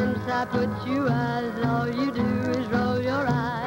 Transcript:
since I put you eyes, all you do is roll your eyes.